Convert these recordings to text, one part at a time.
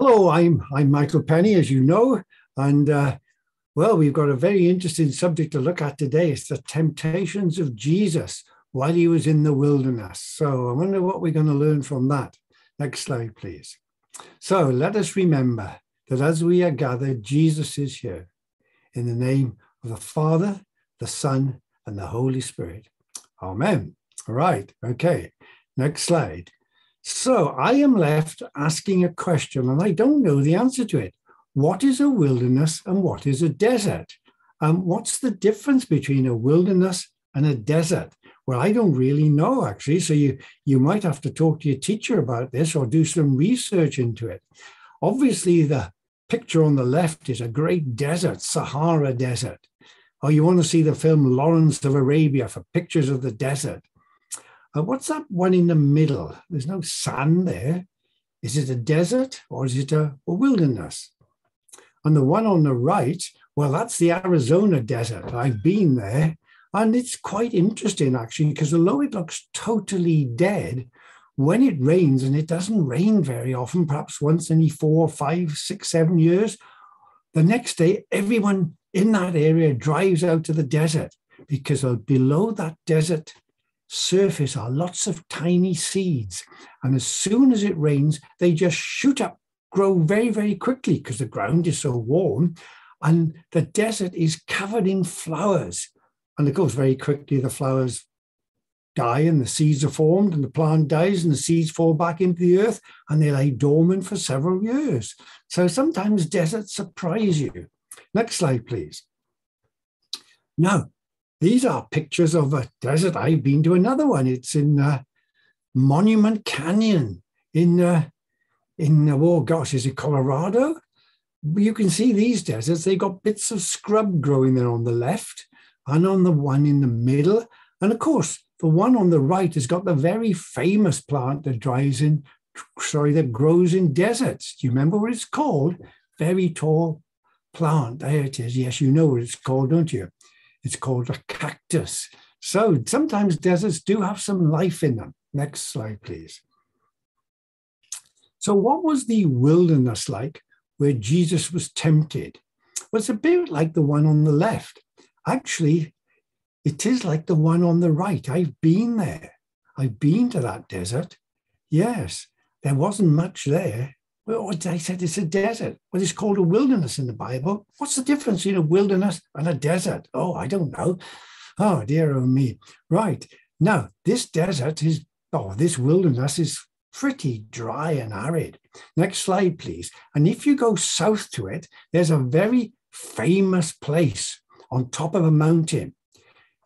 Hello, I'm I'm Michael Penny, as you know, and uh, well, we've got a very interesting subject to look at today. It's the temptations of Jesus while he was in the wilderness. So I wonder what we're going to learn from that. Next slide, please. So let us remember that as we are gathered, Jesus is here in the name of the Father, the Son, and the Holy Spirit. Amen. All right. Okay. Next slide. So I am left asking a question and I don't know the answer to it. What is a wilderness and what is a desert? Um, what's the difference between a wilderness and a desert? Well, I don't really know actually. So you, you might have to talk to your teacher about this or do some research into it. Obviously, the picture on the left is a great desert, Sahara Desert. Or you want to see the film Lawrence of Arabia for pictures of the desert. Uh, what's that one in the middle? There's no sand there. Is it a desert or is it a, a wilderness? And the one on the right, well, that's the Arizona desert. I've been there. And it's quite interesting, actually, because although it looks totally dead, when it rains, and it doesn't rain very often, perhaps once in four, five, six, seven years, the next day, everyone in that area drives out to the desert because below that desert surface are lots of tiny seeds. And as soon as it rains, they just shoot up, grow very, very quickly because the ground is so warm. And the desert is covered in flowers. And of course, very quickly, the flowers die and the seeds are formed, and the plant dies, and the seeds fall back into the earth and they lay dormant for several years. So sometimes deserts surprise you. Next slide, please. Now, these are pictures of a desert. I've been to another one. It's in uh, Monument Canyon in uh, in uh, oh gosh, is it Colorado? You can see these deserts. They got bits of scrub growing there on the left, and on the one in the middle, and of course the one on the right has got the very famous plant that dries in, sorry, that grows in deserts. Do you remember what it's called? Very tall plant. There it is. Yes, you know what it's called, don't you? It's called a cactus. So sometimes deserts do have some life in them. Next slide, please. So, what was the wilderness like where Jesus was tempted? Well, it's a bit like the one on the left. Actually, it is like the one on the right. I've been there. I've been to that desert. Yes, there wasn't much there. Well, I said it's a desert. Well, it's called a wilderness in the Bible. What's the difference between a wilderness and a desert? Oh, I don't know. Oh, dear oh me. Right. Now, this desert is, oh, this wilderness is pretty dry and arid. Next slide, please. And if you go south to it, there's a very famous place on top of a mountain.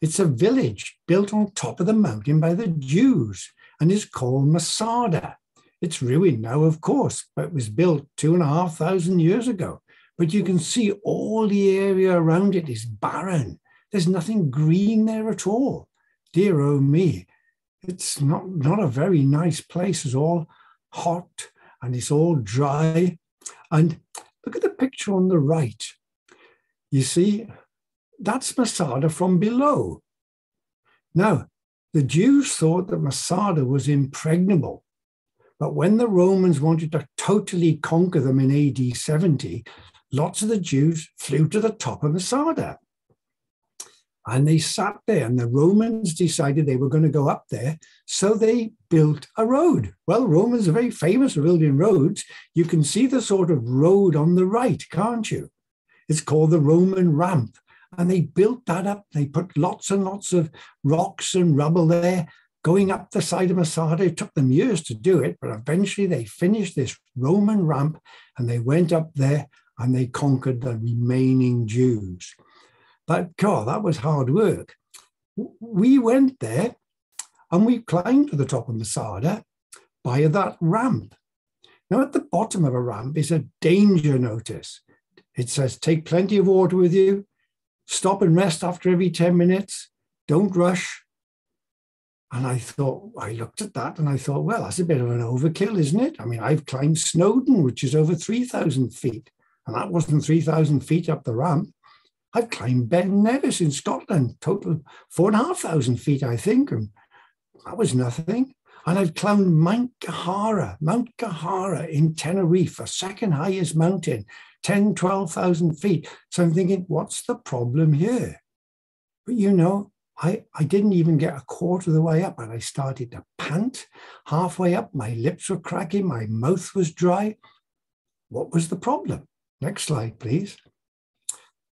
It's a village built on top of the mountain by the Jews and is called Masada. It's ruined now, of course, but it was built two and a half thousand years ago. But you can see all the area around it is barren. There's nothing green there at all. Dear oh me, it's not, not a very nice place. It's all hot and it's all dry. And look at the picture on the right. You see, that's Masada from below. Now, the Jews thought that Masada was impregnable but when the Romans wanted to totally conquer them in AD 70, lots of the Jews flew to the top of Masada. And they sat there, and the Romans decided they were going to go up there. So they built a road. Well, Romans are very famous for building roads. You can see the sort of road on the right, can't you? It's called the Roman ramp. And they built that up. They put lots and lots of rocks and rubble there going up the side of Masada. It took them years to do it, but eventually they finished this Roman ramp and they went up there and they conquered the remaining Jews. But God, that was hard work. We went there and we climbed to the top of Masada by that ramp. Now, at the bottom of a ramp is a danger notice. It says, take plenty of water with you, stop and rest after every 10 minutes, don't rush, and I thought, I looked at that and I thought, well, that's a bit of an overkill, isn't it? I mean, I've climbed Snowdon, which is over 3,000 feet, and that wasn't 3,000 feet up the ramp. I've climbed Ben Nevis in Scotland, total 4,500 feet, I think, and that was nothing. And I've climbed Mount Guajara, Mount Guajara in Tenerife, a second highest mountain, 10, 12,000 feet. So I'm thinking, what's the problem here? But you know, I, I didn't even get a quarter of the way up and I started to pant. Halfway up, my lips were cracking, my mouth was dry. What was the problem? Next slide, please.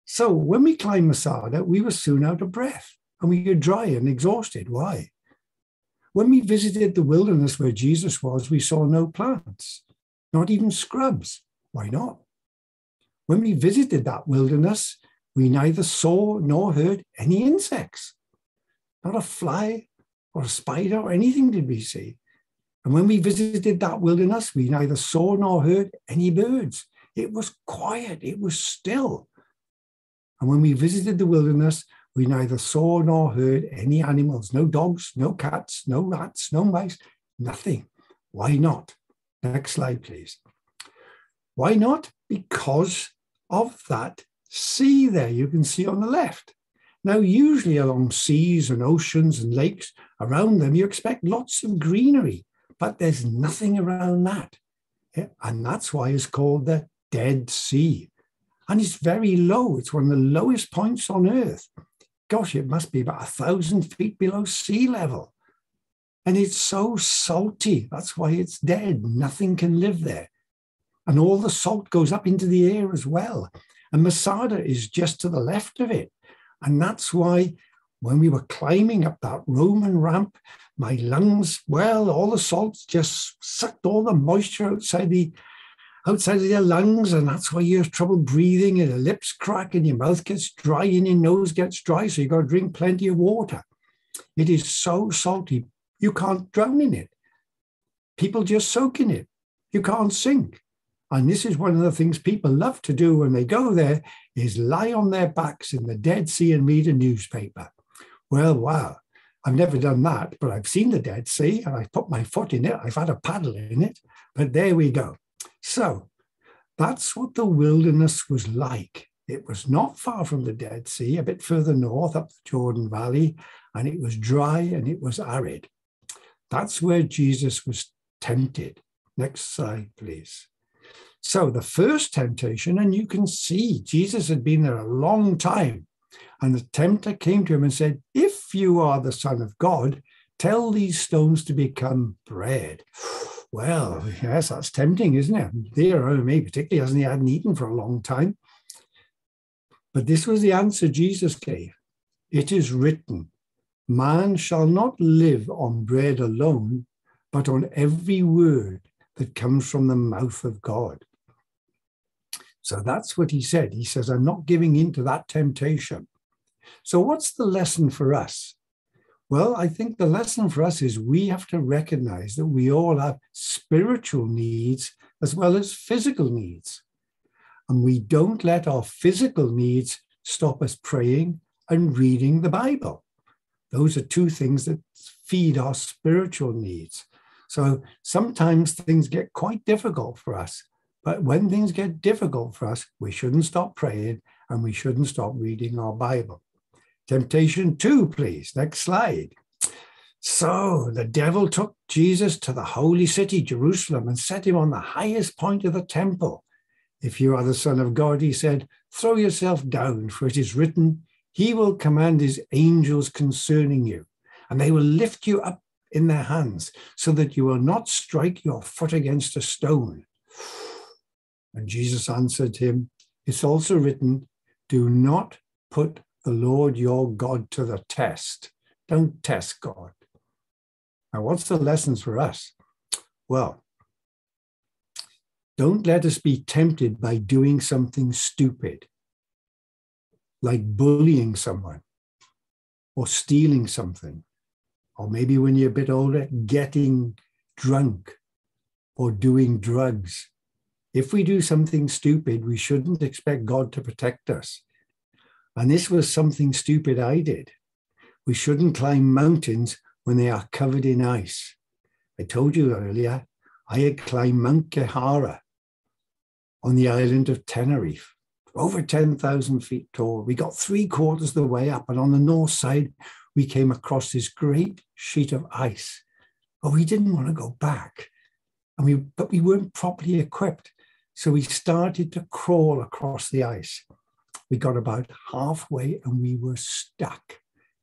So when we climbed Masada, we were soon out of breath and we were dry and exhausted. Why? When we visited the wilderness where Jesus was, we saw no plants, not even scrubs. Why not? When we visited that wilderness, we neither saw nor heard any insects. Not a fly or a spider or anything did we see. And when we visited that wilderness, we neither saw nor heard any birds. It was quiet, it was still. And when we visited the wilderness, we neither saw nor heard any animals no dogs, no cats, no rats, no mice, nothing. Why not? Next slide, please. Why not? Because of that sea there you can see on the left. Now, usually along seas and oceans and lakes, around them, you expect lots of greenery, but there's nothing around that. And that's why it's called the Dead Sea. And it's very low. It's one of the lowest points on Earth gosh, it must be about a thousand feet below sea level. And it's so salty. That's why it's dead. Nothing can live there. And all the salt goes up into the air as well. And Masada is just to the left of it. And that's why when we were climbing up that Roman ramp, my lungs, well, all the salts just sucked all the moisture outside the outside of your lungs, and that's why you have trouble breathing, and your lips crack, and your mouth gets dry, and your nose gets dry. So you've got to drink plenty of water. It is so salty, you can't drown in it. People just soak in it. You can't sink. And this is one of the things people love to do when they go there is lie on their backs in the Dead Sea and read a newspaper. Well, wow. I've never done that, but I've seen the Dead Sea and I've put my foot in it. I've had a paddle in it. But there we go. So that's what the wilderness was like. It was not far from the Dead Sea, a bit further north up the Jordan Valley, and it was dry and it was arid. That's where Jesus was tempted. Next slide, please. So the first temptation, and you can see Jesus had been there a long time. And the tempter came to him and said, If you are the Son of God, tell these stones to become bread. Well, yes, that's tempting, isn't it? Dear oh me, particularly hasn't he hadn't eaten for a long time. But this was the answer Jesus gave. It is written, man shall not live on bread alone, but on every word that comes from the mouth of God. So that's what he said. He says, I'm not giving in to that temptation. So, what's the lesson for us? Well, I think the lesson for us is we have to recognize that we all have spiritual needs as well as physical needs. And we don't let our physical needs stop us praying and reading the Bible. Those are two things that feed our spiritual needs. So sometimes things get quite difficult for us. But when things get difficult for us, we shouldn't stop praying and we shouldn't stop reading our Bible. Temptation two, please. Next slide. So the devil took Jesus to the holy city, Jerusalem, and set him on the highest point of the temple. If you are the Son of God, he said, throw yourself down, for it is written, He will command His angels concerning you, and they will lift you up in their hands, so that you will not strike your foot against a stone. And Jesus answered him, It's also written, Do not put the Lord your God to the test. Don't test God. Now, what's the lessons for us? Well, don't let us be tempted by doing something stupid, like bullying someone or stealing something, or maybe when you're a bit older, getting drunk or doing drugs. If we do something stupid, we shouldn't expect God to protect us. And this was something stupid I did. We shouldn't climb mountains when they are covered in ice. I told you earlier, I had climbed Mount Guajara on the island of Tenerife, over 10,000 feet tall. We got three quarters of the way up, and on the north side, we came across this great sheet of ice. but we didn't want to go back. And we, but we weren't properly equipped. So we started to crawl across the ice. We got about halfway and we were stuck,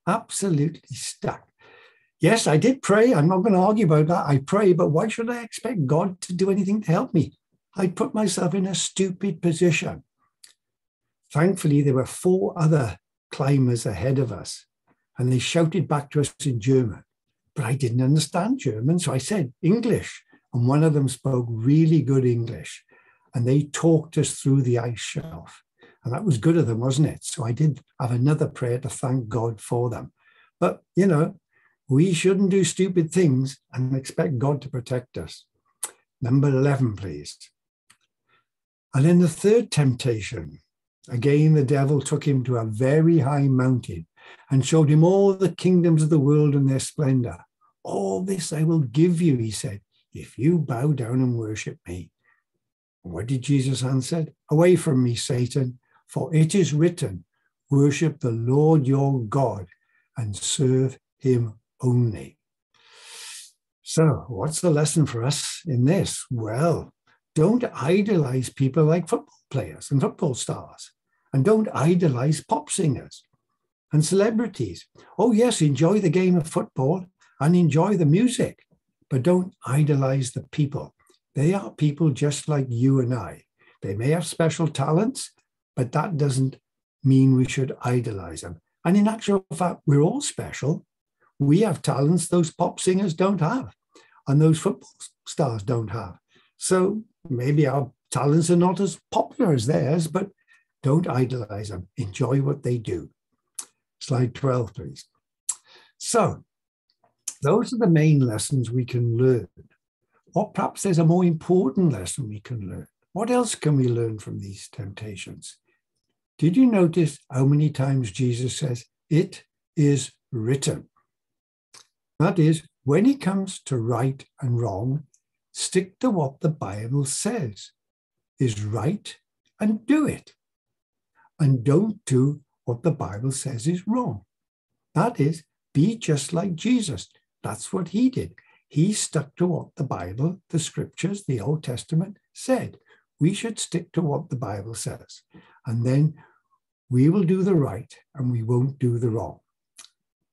absolutely stuck. Yes, I did pray. I'm not going to argue about that. I pray, but why should I expect God to do anything to help me? I put myself in a stupid position. Thankfully, there were four other climbers ahead of us, and they shouted back to us in German. But I didn't understand German, so I said English. And one of them spoke really good English, and they talked us through the ice shelf. And that was good of them, wasn't it? So I did have another prayer to thank God for them. But, you know, we shouldn't do stupid things and expect God to protect us. Number 11, please. And in the third temptation, again the devil took him to a very high mountain and showed him all the kingdoms of the world and their splendor. All this I will give you, he said, if you bow down and worship me. What did Jesus answer? Away from me, Satan, for it is written, worship the Lord your God and serve him only. So, what's the lesson for us in this? Well, don't idolize people like football players and football stars, and don't idolize pop singers and celebrities. Oh, yes, enjoy the game of football and enjoy the music, but don't idolize the people. They are people just like you and I. They may have special talents, but that doesn't mean we should idolize them. And in actual fact, we're all special we have talents those pop singers don't have and those football stars don't have. So maybe our talents are not as popular as theirs, but don't idolize them. Enjoy what they do. Slide 12, please. So those are the main lessons we can learn. Or perhaps there's a more important lesson we can learn. What else can we learn from these temptations? Did you notice how many times Jesus says, It is written? That is, when it comes to right and wrong, stick to what the Bible says is right and do it. And don't do what the Bible says is wrong. That is, be just like Jesus. That's what he did. He stuck to what the Bible, the scriptures, the Old Testament said. We should stick to what the Bible says. And then we will do the right and we won't do the wrong.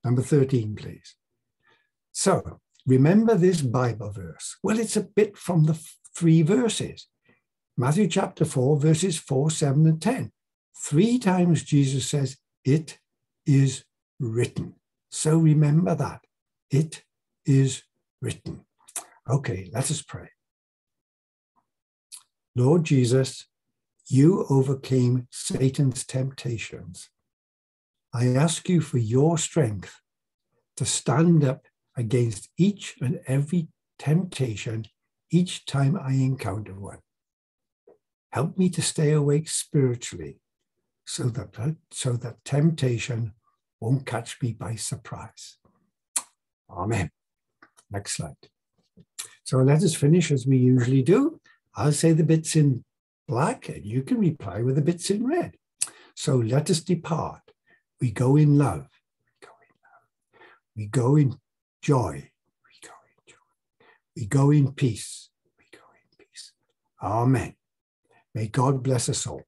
Number 13, please. So remember this Bible verse. Well, it's a bit from the three verses Matthew chapter 4, verses 4, 7, and 10. Three times Jesus says, It is written. So remember that. It is written. Okay, let us pray. Lord Jesus, you overcame Satan's temptations. I ask you for your strength to stand up against each and every temptation each time I encounter one. Help me to stay awake spiritually so that, so that temptation won't catch me by surprise. Amen. Next slide. So let us finish as we usually do. I'll say the bits in black and you can reply with the bits in red. So let us depart. We go in love. We go in love. We go in joy. We go in joy. We go in peace. We go in peace. Amen. May God bless us all.